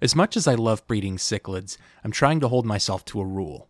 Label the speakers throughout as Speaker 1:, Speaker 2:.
Speaker 1: As much as I love breeding cichlids, I'm trying to hold myself to a rule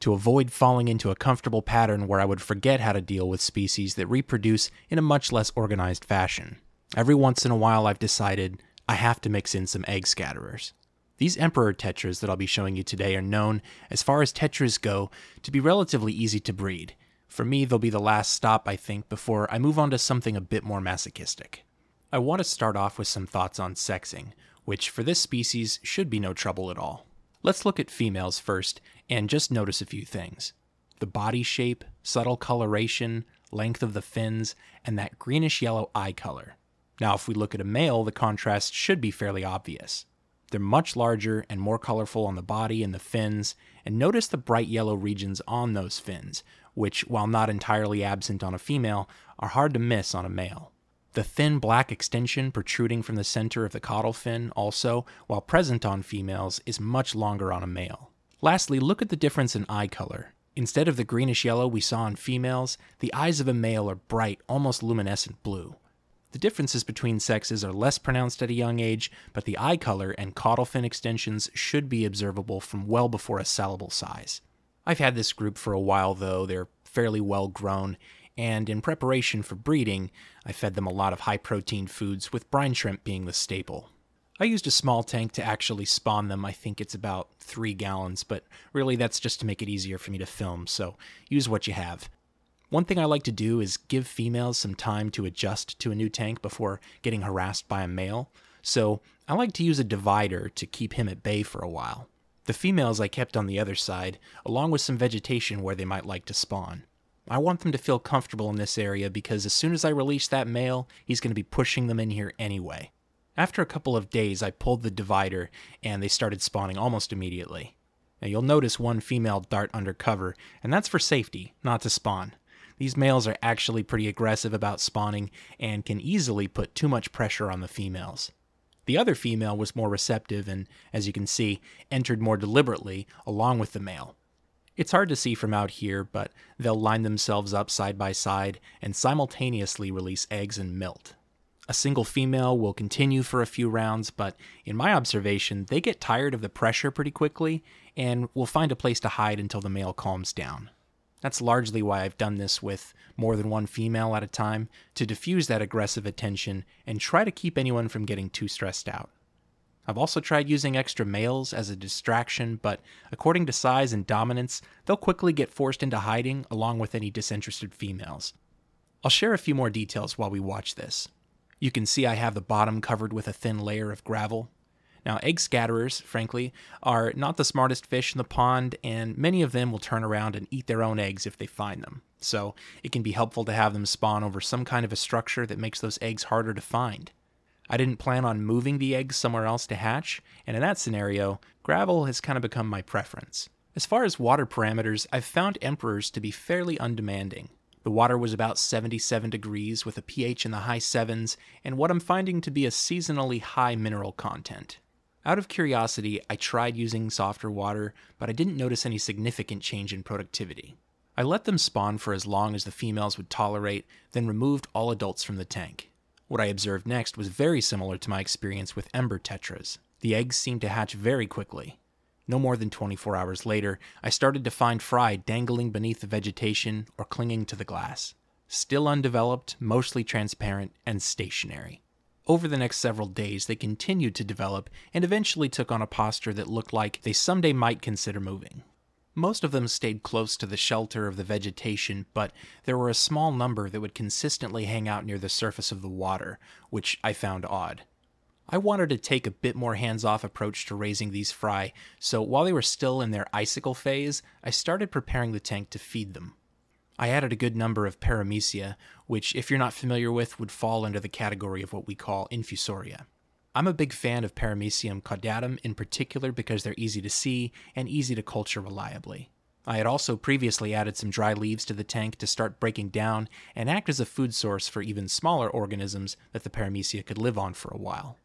Speaker 1: to avoid falling into a comfortable pattern where I would forget how to deal with species that reproduce in a much less organized fashion. Every once in a while, I've decided I have to mix in some egg scatterers. These emperor tetras that I'll be showing you today are known, as far as tetras go, to be relatively easy to breed. For me, they'll be the last stop, I think, before I move on to something a bit more masochistic. I want to start off with some thoughts on sexing, which for this species should be no trouble at all. Let's look at females first and just notice a few things. The body shape, subtle coloration, length of the fins, and that greenish yellow eye color. Now, if we look at a male, the contrast should be fairly obvious. They're much larger and more colorful on the body and the fins, and notice the bright yellow regions on those fins, which, while not entirely absent on a female, are hard to miss on a male. The thin black extension protruding from the center of the caudal fin, also, while present on females, is much longer on a male. Lastly, look at the difference in eye color. Instead of the greenish yellow we saw in females, the eyes of a male are bright, almost luminescent blue. The differences between sexes are less pronounced at a young age, but the eye color and caudal fin extensions should be observable from well before a salable size. I've had this group for a while though, they're fairly well grown, and in preparation for breeding, I fed them a lot of high protein foods, with brine shrimp being the staple. I used a small tank to actually spawn them. I think it's about three gallons, but really that's just to make it easier for me to film, so use what you have. One thing I like to do is give females some time to adjust to a new tank before getting harassed by a male, so I like to use a divider to keep him at bay for a while. The females I kept on the other side, along with some vegetation where they might like to spawn. I want them to feel comfortable in this area because as soon as I release that male, he's going to be pushing them in here anyway. After a couple of days, I pulled the divider and they started spawning almost immediately. Now you'll notice one female dart under cover, and that's for safety, not to spawn. These males are actually pretty aggressive about spawning and can easily put too much pressure on the females. The other female was more receptive and, as you can see, entered more deliberately along with the male. It's hard to see from out here, but they'll line themselves up side by side and simultaneously release eggs and milt. A single female will continue for a few rounds, but in my observation, they get tired of the pressure pretty quickly and will find a place to hide until the male calms down. That's largely why I've done this with more than one female at a time, to diffuse that aggressive attention and try to keep anyone from getting too stressed out. I've also tried using extra males as a distraction, but according to size and dominance, they'll quickly get forced into hiding along with any disinterested females. I'll share a few more details while we watch this. You can see I have the bottom covered with a thin layer of gravel. Now, egg scatterers, frankly, are not the smartest fish in the pond, and many of them will turn around and eat their own eggs if they find them. So, it can be helpful to have them spawn over some kind of a structure that makes those eggs harder to find. I didn't plan on moving the eggs somewhere else to hatch, and in that scenario, gravel has kind of become my preference. As far as water parameters, I've found emperors to be fairly undemanding. The water was about 77 degrees with a pH in the high 7s, and what I'm finding to be a seasonally high mineral content. Out of curiosity, I tried using softer water, but I didn't notice any significant change in productivity. I let them spawn for as long as the females would tolerate, then removed all adults from the tank. What I observed next was very similar to my experience with ember tetras. The eggs seemed to hatch very quickly. No more than 24 hours later, I started to find fry dangling beneath the vegetation or clinging to the glass. Still undeveloped, mostly transparent, and stationary. Over the next several days, they continued to develop and eventually took on a posture that looked like they someday might consider moving. Most of them stayed close to the shelter of the vegetation, but there were a small number that would consistently hang out near the surface of the water, which I found odd. I wanted to take a bit more hands off approach to raising these fry, so while they were still in their icicle phase, I started preparing the tank to feed them. I added a good number of paramecia, which, if you're not familiar with, would fall under the category of what we call infusoria. I'm a big fan of Paramecium caudatum in particular because they're easy to see and easy to culture reliably. I had also previously added some dry leaves to the tank to start breaking down and act as a food source for even smaller organisms that the Paramecia could live on for a while.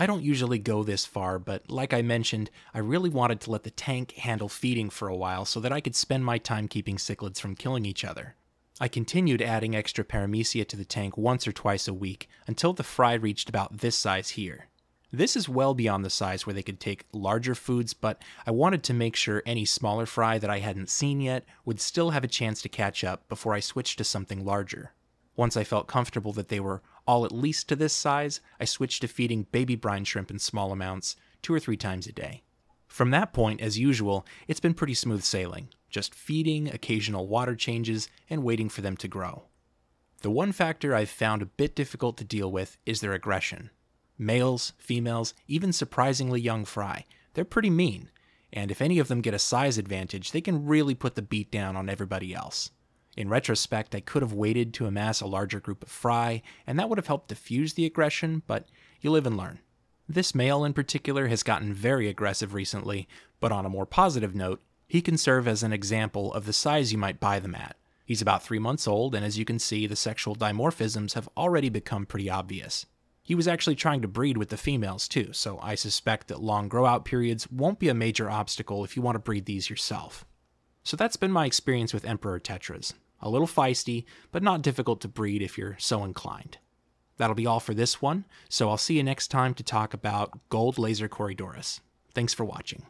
Speaker 1: I don't usually go this far, but like I mentioned, I really wanted to let the tank handle feeding for a while so that I could spend my time keeping cichlids from killing each other. I continued adding extra paramecia to the tank once or twice a week until the fry reached about this size here. This is well beyond the size where they could take larger foods, but I wanted to make sure any smaller fry that I hadn't seen yet would still have a chance to catch up before I switched to something larger. Once I felt comfortable that they were all at least to this size, I switched to feeding baby brine shrimp in small amounts, two or three times a day. From that point, as usual, it's been pretty smooth sailing, just feeding, occasional water changes, and waiting for them to grow. The one factor I've found a bit difficult to deal with is their aggression. Males, females, even surprisingly young fry, they're pretty mean, and if any of them get a size advantage, they can really put the beat down on everybody else. In retrospect, I could have waited to amass a larger group of fry, and that would have helped diffuse the aggression, but you live and learn. This male in particular has gotten very aggressive recently, but on a more positive note, he can serve as an example of the size you might buy them at. He's about three months old, and as you can see, the sexual dimorphisms have already become pretty obvious. He was actually trying to breed with the females too, so I suspect that long grow out periods won't be a major obstacle if you want to breed these yourself. So that's been my experience with Emperor Tetras. A little feisty, but not difficult to breed if you're so inclined. That'll be all for this one, so I'll see you next time to talk about Gold Laser Corydoras. Thanks for watching.